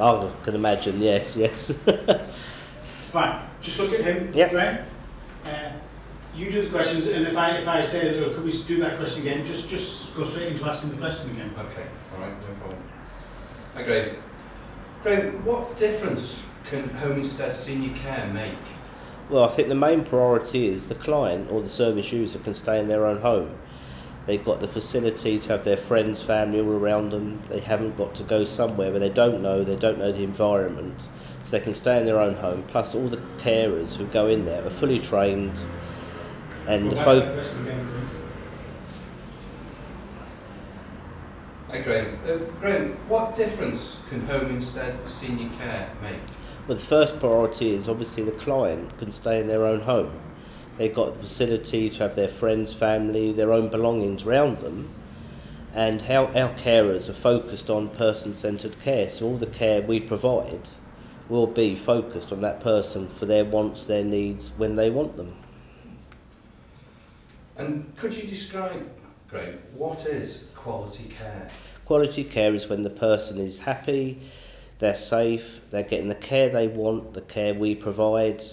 I can imagine. Yes, yes. Right, just look at him, Yep. Graham. Uh, you do the questions, and if I if I say, oh, could we do that question again? Just just go straight into asking the question again. Okay, all right, no problem. Hi, Graham. Graham, what difference can Home Instead Senior Care make? Well, I think the main priority is the client or the service user can stay in their own home. They've got the facility to have their friends, family all around them. They haven't got to go somewhere where they don't know, they don't know the environment. So they can stay in their own home. Plus, all the carers who go in there are fully trained and Go the back to folk. that question again. Hi, Graham. Uh, Graham, what difference can Home Instead Senior Care make? Well, the first priority is obviously the client can stay in their own home. They've got the facility to have their friends, family, their own belongings around them. And how our carers are focused on person centred care. So all the care we provide will be focused on that person for their wants, their needs when they want them. And could you describe, Graham, what is quality care? Quality care is when the person is happy, they're safe, they're getting the care they want, the care we provide,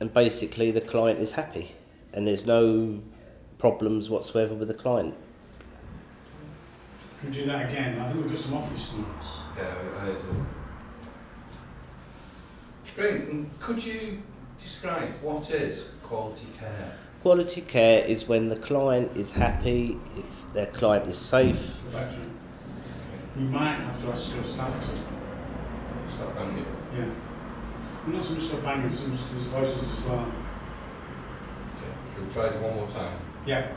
and basically the client is happy and there's no problems whatsoever with the client. Can we do that again? I think we've got some office notes. Yeah, I, I do. Graham, could you describe what is quality care? Quality care is when the client is happy, if their client is safe. Go back to it. We might have to ask your staff to. Stop banging. Yeah. Not so much stop banging, some of his voices as well. Okay. Should we try it one more time? Yeah.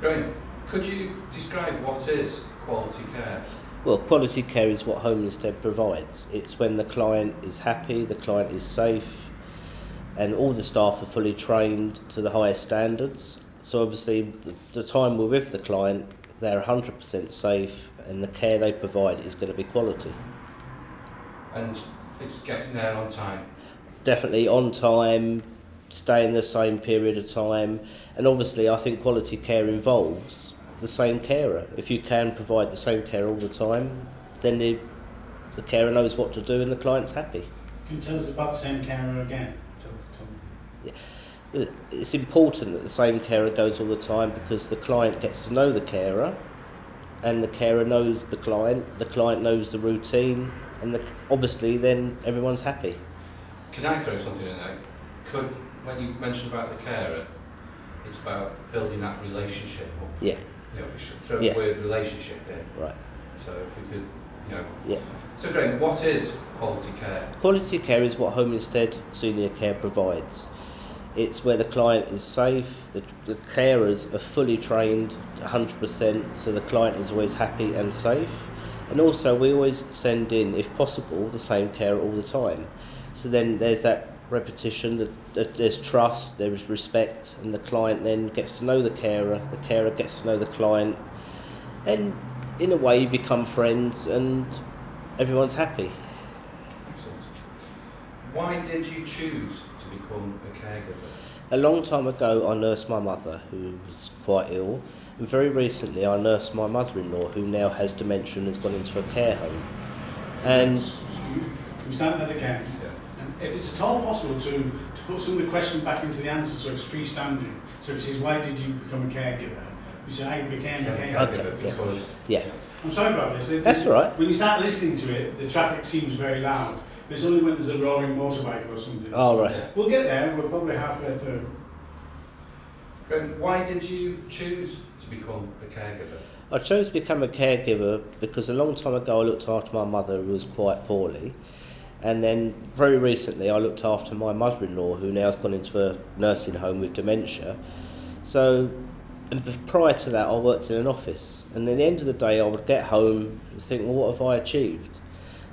Graham, could you describe what is quality care? Well, quality care is what Home Instead provides. It's when the client is happy, the client is safe, and all the staff are fully trained to the highest standards. So obviously, the, the time we're with the client, they're 100% safe, and the care they provide is going to be quality. And it's getting there on time. Definitely on time, staying the same period of time, and obviously, I think quality care involves the same carer. If you can provide the same care all the time, then the, the carer knows what to do and the client's happy. Can you tell us about the same carer again? Tell, tell. Uh, Uh, it's important that the same carer goes all the time because the client gets to know the carer and the carer knows the client, the client knows the routine, and the, obviously then everyone's happy. Can I throw something in there? Could, when you mentioned about the carer, it's about building that relationship up. Yeah, You know, we should throw Yeah. the word relationship in. right. So if we could, you know. Yeah. So Graham, what is quality care? Quality care is what Home Instead Senior Care provides. It's where the client is safe, the, the carers are fully trained 100%, so the client is always happy and safe. And also, we always send in, if possible, the same carer all the time. So then there's that repetition, that, there's trust, there is respect, and the client then gets to know the carer, the carer gets to know the client, and in a way, you become friends and everyone's happy. Excellent. Why did you choose to become a caregiver? A long time ago, I nursed my mother, who was quite ill, and very recently, I nursed my mother-in-law, who now has dementia and has gone into a care home. And Can we start that again? Yeah. And if it's at all possible to, to put some of the question back into the answer so it's freestanding. So if it says, why did you become a caregiver? You say, I became a Caregiver caregiver. Okay, because yeah, I'm sorry about this. It- that's all right. When you start listening to it, the traffic seems very loud. But it's only when there's a roaring motorbike or something. All right. Yeah. We'll get there. We're probably halfway through. Graham, why did you choose to become a caregiver? I chose to become a caregiver because a long time ago I looked after my mother who was quite poorly. And then very recently I looked after my mother-in-law who now has gone into a nursing home with dementia. So and prior to that I worked in an office and at the end of the day I would get home and think, well what have I achieved?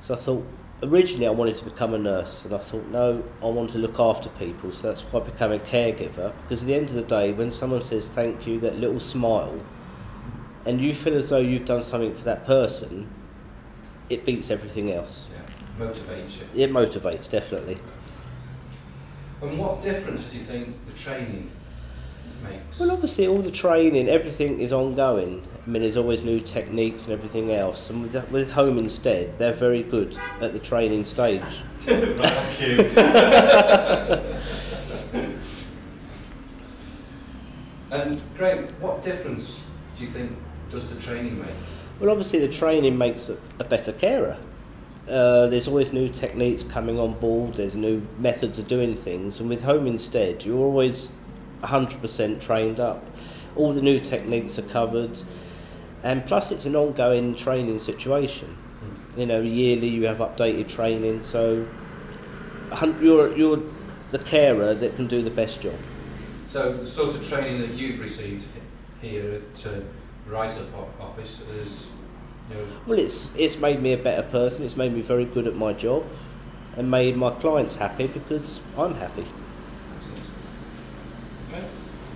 So I thought originally I wanted to become a nurse and I thought no, I want to look after people so that's why I became a caregiver because at the end of the day when someone says thank you, that little smile and you feel as though you've done something for that person, it beats everything else. Yeah. Motivates you. It motivates, definitely. And what difference do you think the training makes? Well, obviously, all the training, everything is ongoing. I mean, there's always new techniques and everything else. And with, that, with Home Instead, they're very good at the training stage. Thank you. and Graham, what difference do you think does the training make? Well, obviously, the training makes a, a better carer. Uh, there's always new techniques coming on board, there's new methods of doing things, and with Home Instead, you're always 100% trained up. All the new techniques are covered, and plus, it's an ongoing training situation. You know, yearly you have updated training, so you're, you're the carer that can do the best job. So the sort of training that you've received here at uh, Riser o- office is, you know, Well, it's it's made me a better person. It's made me very good at my job, and made my clients happy because I'm happy.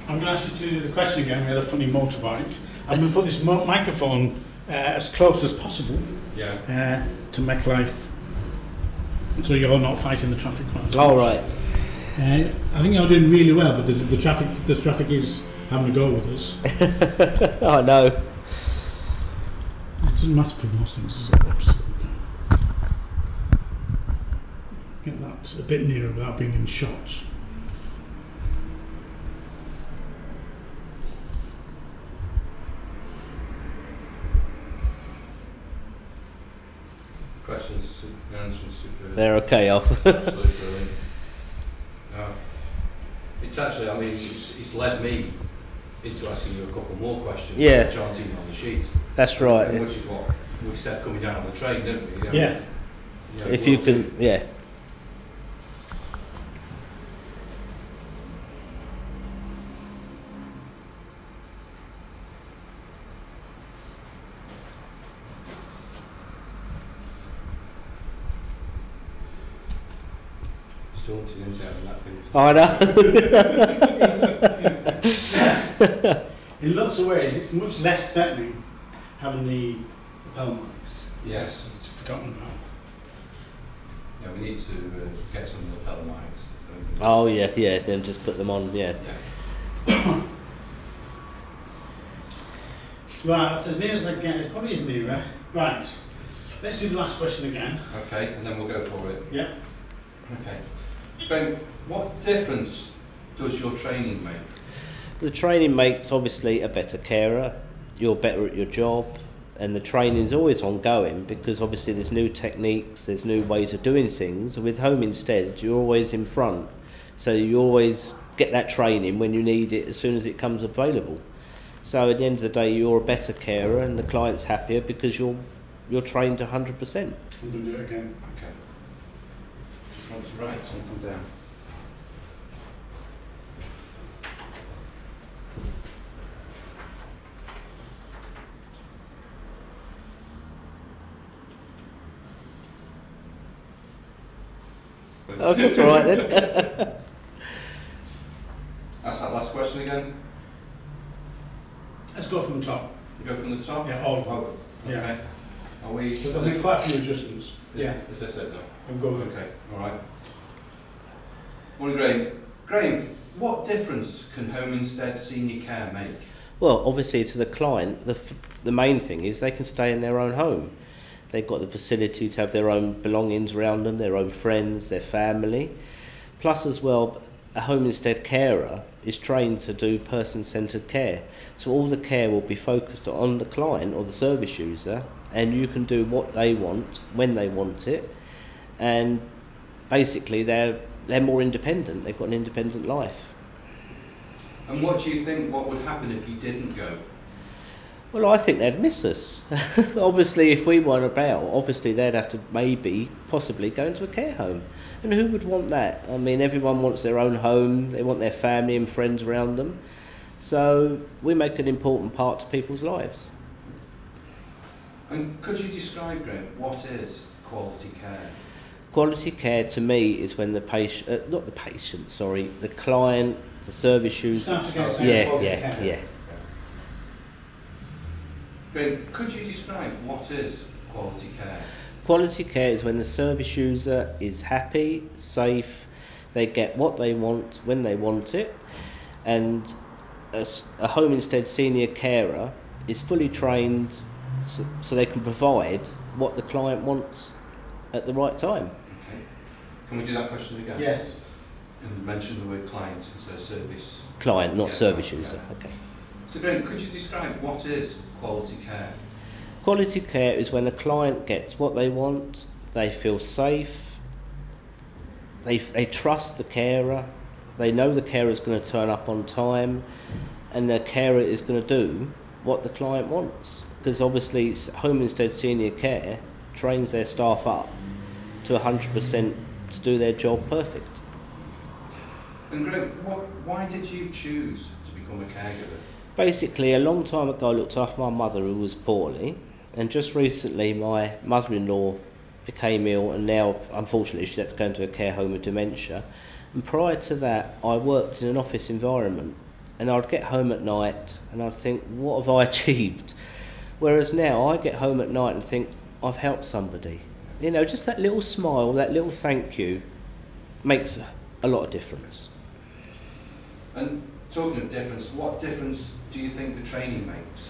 Okay. I'm going to ask you to do the question again. We had a funny motorbike. I'm going to put this mo- microphone uh, as close as possible Yeah. uh, to make life so you're not fighting the traffic quite as All much. right. Uh, I think you're doing really well, but the, the traffic the traffic is having a go with us. I know. It doesn't matter for most things, does it? Oops, there we go. Get that a bit nearer without being in shots. Questions, su- your super. They're okay. I'll Absolutely brilliant. No. It's actually, I mean, it's, it's led me into asking you a couple more questions. Yeah. Which aren't even on the sheet. That's And right. which is what we said coming down on the train, didn't we? Yeah. Yeah, If you can, yeah. It's daunting, isn't it, having that bit. I know. In lots of ways, it's much less threatening having the lapel mics. Yes. It's forgotten about. Yeah, we need to uh, get some of the lapel mics. Oh yeah, yeah. Then just put them on. Yeah. Yeah. Right, that's as near as I get. It probably is nearer. Right. Let's do the last question again. Okay, and then we'll go for it. Yeah. Okay. Ben, what difference does your training make? The training makes obviously a better carer. You're better at your job, and the training is always ongoing because obviously there's new techniques, there's new ways of doing things. With Home Instead, you're always in front, so you always get that training when you need it as soon as it comes available. So at the end of the day, you're a better carer, and the client's happier because you're you're trained 100%. I'm going to do it again. Okay. Just want to write something down. Oh, that's all right then. Ask that last question again. Let's go from the top. You go from the top. Yeah, all of oh, them. Oh, Yeah. Okay. Are we? Because I've made quite a few adjustments. Is- Yeah. Is this it though? I'll go with it. Okay, all right. Morning, Graham. Graham, what difference can Home Instead Senior Care make? Well, obviously, to the client, the, f- the main thing is they can stay in their own home. They've got the facility to have their own belongings around them, their own friends, their family. Plus, as well, a home instead carer is trained to do person centred care. So, all the care will be focused on the client or the service user, and you can do what they want when they want it. And basically, they're, they're more independent, they've got an independent life. And what do you think what would happen if you didn't go? Well, I think they'd miss us. obviously, if we weren't about, obviously they'd have to maybe, possibly go into a care home. And who would want that? I mean, everyone wants their own home, they want their family and friends around them. So we make an important part to people's lives. And could you describe, Graham, what is quality care? Quality care to me is when the patient, uh, not the patient, sorry, the client, the service user. Start Yeah, quality yeah, care. yeah. Graham, could you describe what is quality care? Quality care is when the service user is happy, safe, they get what they want when they want it, and a home instead senior carer is fully trained so, so they can provide what the client wants at the right time. Okay. Can we do that question again? Yes. And mention the word client instead of service. Client, not Yeah, service yeah. user. Okay. So Graham, could you describe what is quality care? Quality care is when a client gets what they want, they feel safe, they, they trust the carer, they know the carer is going to turn up on time, and the carer is going to do what the client wants. Because obviously, Home Instead Senior Care trains their staff up to 100% to do their job perfect. And Greg, what, why did you choose to become a caregiver? Basically, a long time ago, I looked after my mother who was poorly, and just recently, my mother in law became ill, and now, unfortunately, she had to go into a care home with dementia. And prior to that, I worked in an office environment, and I'd get home at night and I'd think, what have I achieved? Whereas now, I get home at night and think, I've helped somebody. You know, just that little smile, that little thank you makes a lot of difference. And talking of difference, what difference do you think the training makes?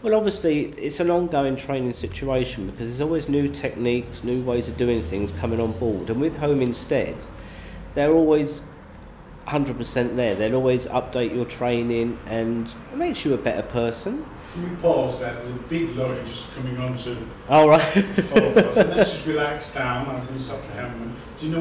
Well, obviously, it's an ongoing training situation because there's always new techniques, new ways of doing things coming on board. And with Home Instead, they're always 100% there. They'll always update your training and it makes you a better person. Can we pause there? There's a big lorry just coming on to All right. us. Let's just relax down. I'm going to stop the camera. Do you know